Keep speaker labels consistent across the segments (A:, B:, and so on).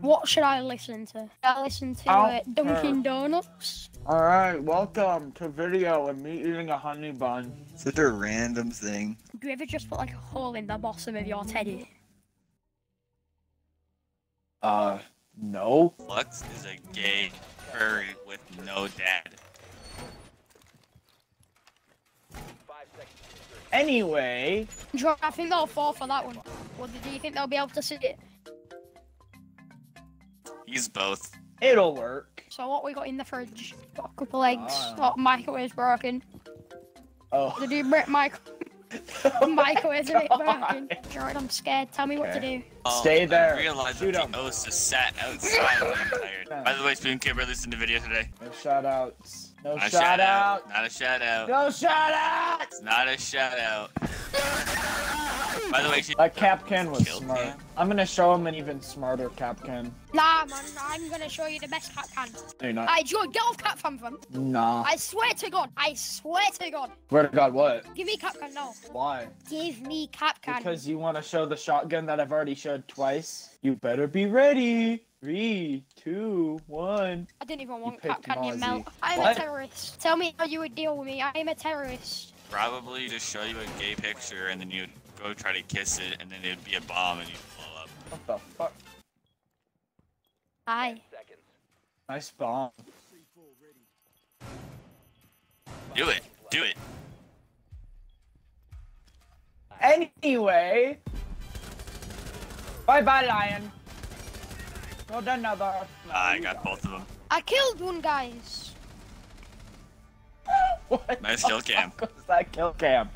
A: What should I listen to? I listen to
B: I'll
A: uh, Dunkin' Donuts?
B: Alright, welcome to video of me eating a honey bun.
C: Such a random thing.
A: Do you ever just put like a hole in the bottom of your teddy?
B: Uh, no.
D: Lux is a gay furry with no dad.
B: Anyway,
A: I think they'll fall for that one. What do you think they'll be able to see it?
D: He's both.
B: it'll work.
A: So what we got in the fridge? Got a couple eggs.
B: Ah.
A: Oh, microwave's broken.
B: Oh.
A: Did you break micro? microwave's a bit broken.
B: God.
A: Jordan, I'm scared. Tell me what to do.
D: Oh,
B: Stay there.
D: I realized
B: Shoot
D: that
B: 'em.
D: the host is sat outside the entire By the way, Spoon Kid released in the video today.
B: No shout outs. No
D: Not a
B: shout out.
D: Not a shout out.
B: No shout outs.
D: It's not a shout out. By the way, she
B: That Kapkan was smart.
D: cam?
B: I'm gonna show him an even smarter Kapkan.
A: Nah, man, I'm gonna show you the best Kapkan.
B: No, you're not.
A: Alright, Joe, get off cat fan fam.
B: Nah.
A: I swear to God, I swear to God.
B: Swear to God, what?
A: Give me Kapkan now.
B: Why?
A: Give me Kapkan.
B: Because you want to show the shotgun that I've already showed twice. You better be ready. Three, two, one.
A: I didn't even want
B: picked
A: Kapkan, you melt. I'm
B: What?
A: a terrorist. Tell me how you would deal with me. I am a terrorist.
D: probably just show you a gay picture and then you'd go try to kiss it and then it'd be a bomb and you'd blow up.
B: What the fuck?
A: Hi.
B: Nice bomb.
D: Do it. Do it.
B: Anyway. Bye bye, lion. Not another.
D: I got both of them.
A: I killed one, guys.
B: What
D: Nice kill cam.
B: fuck was that kill cam?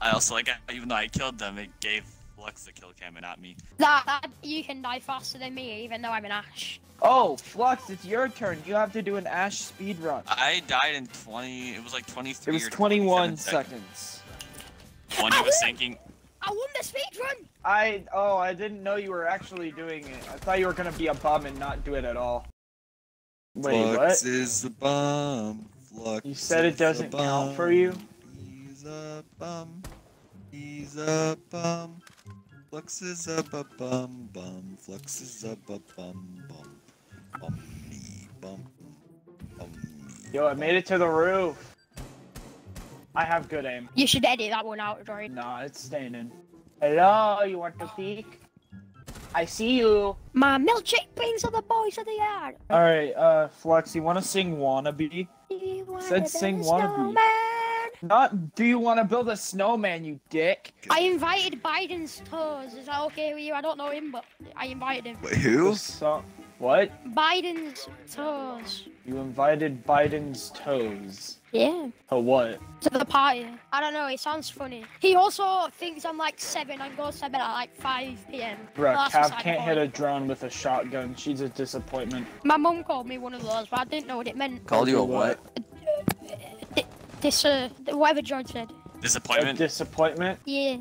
D: I also like even though I killed them, it gave Flux the kill cam and not me.
A: That, that you can die faster than me, even though I'm an Ash.
B: Oh, Flux, it's your turn. You have to do an Ash speed run.
D: I died in 20. It was like 23.
B: It was
D: or
B: 21
D: 27
B: seconds.
D: When he was sinking.
A: I won the speed run.
B: I oh I didn't know you were actually doing it. I thought you were gonna be a bum and not do it at all. Wait,
C: Flux
B: what?
C: is a bum. Flux
B: You said it
C: is a
B: doesn't count for you?
C: He's a bum. He's a bum. Flux is a bu- bum bum. Flux is a bu- bum bum. Bum me bum. Bum me.
B: Yo, I made it to the roof. I have good aim.
A: You should edit that one out, Jordan.
B: Nah, it's staying in. Hello, you want to peek? I see you.
A: My milkshake brings all the boys of the yard.
B: All right, uh, Flux, you want to sing "Wannabe"?
A: You wanna
B: Said
A: build
B: sing
A: a
B: wannabe.
A: snowman?
B: Not. Do you want to build a snowman, you dick?
A: I invited Biden's toes. Is that okay with you? I don't know him, but I invited him.
C: Wait, who?
B: So, what?
A: Biden's toes.
B: You invited Biden's toes.
A: Yeah.
B: To what?
A: To the party. I don't know. It sounds funny. He also thinks I'm like seven and goes to bed at like 5 p.m.
B: Bruh,
A: That's
B: Cav can't hit a drone with a shotgun. She's a disappointment.
A: My mum called me one of those, but I didn't know what it meant.
C: Called you a what?
A: This, uh, whatever George said.
B: A
D: Disappointment.
B: disappointment?
A: Yeah.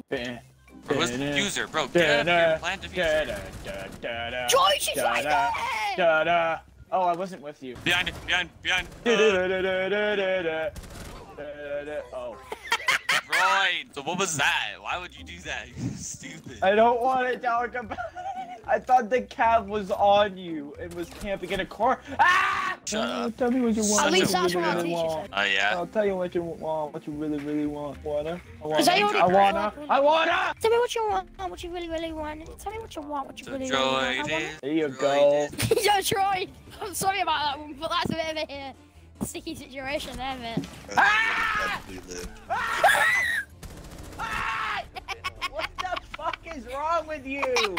D: Bro, where's the
B: Da-da.
D: bro? Get out of here.
B: Da-da.
D: Plant
B: defuser.
A: George is right
B: Da-da.
A: there!
B: Da-da. Oh, I wasn't with you.
D: Behind it. Behind. Behind.
B: Oh.
D: Right. So what was that? Why would you do that? You stupid.
B: I don't want to talk about I thought the Cav was on you and was camping in a car. Ah!
D: Shut up.
B: Tell me what you want.
A: At least
D: a
A: that's what our
B: really
A: teacher
B: want.
A: said.
D: Oh yeah.
B: I'll tell you what you want, what you really, really want. Wanna? I wanna.
A: Is that your-
B: I wanna. I wanna.
A: Tell me what you want, what you really, really want. Tell me what you want, what you really, really want. I want-
D: is.
B: There you go.
D: is-
A: Yo, Troy! I'm sorry about that one, but that's a bit of a uh, sticky situation there, mate.
B: Ah!
C: Probably.
B: Ah! what the fuck is wrong with you?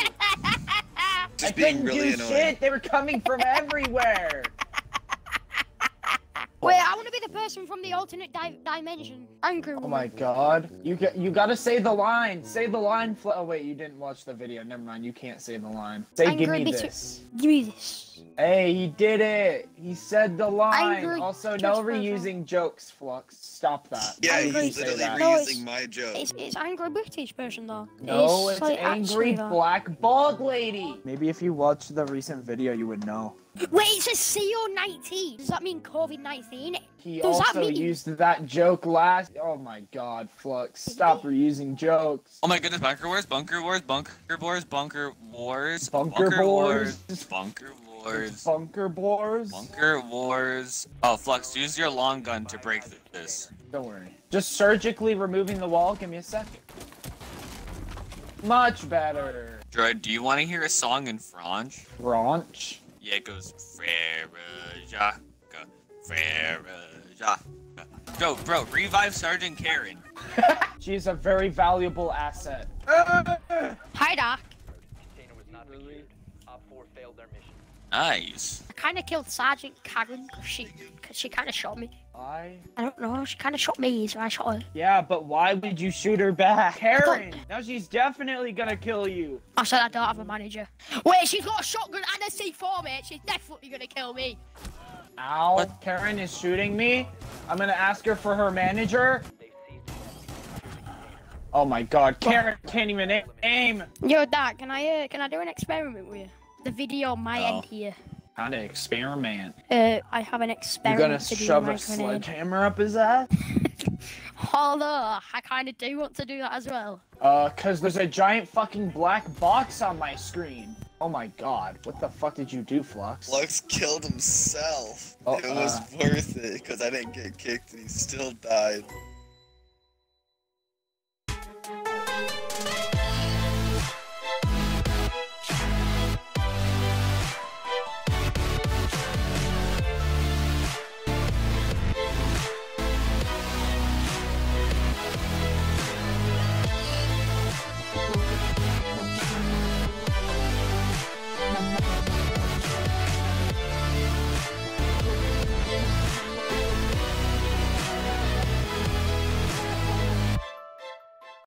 B: I
C: Just being
B: couldn't
C: really
B: do
C: annoying.
B: shit. They were coming from everywhere.
A: Wait, I want to be the person from the alternate di- dimension. Angry
B: Oh my god. You got you gotta say the line. Say the line. Oh wait, you didn't watch the video. Never mind. You can't say the line. Say
A: Angry
B: give me
A: bitter-
B: this.
A: Give me this.
B: Hey, he did it. He said the line.
A: Angry
B: also,
A: Twitch
B: no
A: person.
B: reusing jokes, Flux. Stop that.
C: Yeah,
A: Angry-
C: he's literally
B: Say that.
A: No,
C: reusing my joke.
A: It's, it's angry British person though.
B: No, it's
A: like,
B: angry black bald lady. Maybe if you watched the recent video, you would know.
A: Wait, it says CO19. Does that mean COVID 19?
B: He
A: Does that
B: also
A: mean-
B: used that joke last. Oh my god, Flux. Stop reusing jokes.
D: Oh my goodness, Bunker Wars, Bunker Wars, Bunker Wars, Bunker Wars,
B: Bunker Wars.
D: Bunker Wars,
B: Bunker wars,
D: Bunker Wars. Oh, Flux, use your long gun to break this.
B: Don't worry. Just surgically removing the wall. Give me a second. Much better.
D: Droid, do you want to hear a song in French?
B: Raunch.
D: Yeah, it goes Frere Jacques, Bro, bro, revive Sergeant Karen.
B: She's a very valuable asset.
A: Hi, Doc.
E: Container was not secured. Op 4 failed their mission.
D: Nice.
A: I kind of killed Sergeant Karen because she, cause she kind of shot me.
B: I.
A: I don't know. She kind of shot me, so I shot her.
B: Yeah, but why would you shoot her back? Karen! Now she's definitely gonna kill you.
A: I said I don't have a manager. Wait, she's got a shotgun and a C4, mate. She's definitely gonna kill me.
B: Ow.
D: What?
B: Karen is shooting me. I'm gonna ask her for her manager. Oh my god, Karen can't even aim.
A: Yo, Dad, can I uh, can I do an experiment with you? The video might
D: Oh.
A: end here.
B: Kind of experiment.
A: Uh, I have an experiment.
B: You
A: experiment
B: gonna
A: to
B: shove
A: with
B: a sledgehammer up his ass?
A: Although I kind of do want to do that as well.
B: Uh, cause there's a giant fucking black box on my screen. Oh my god, what the fuck did you do, Flux?
C: Flux killed himself.
B: Oh,
C: it was
B: uh.
C: worth it because I didn't get kicked and he still died.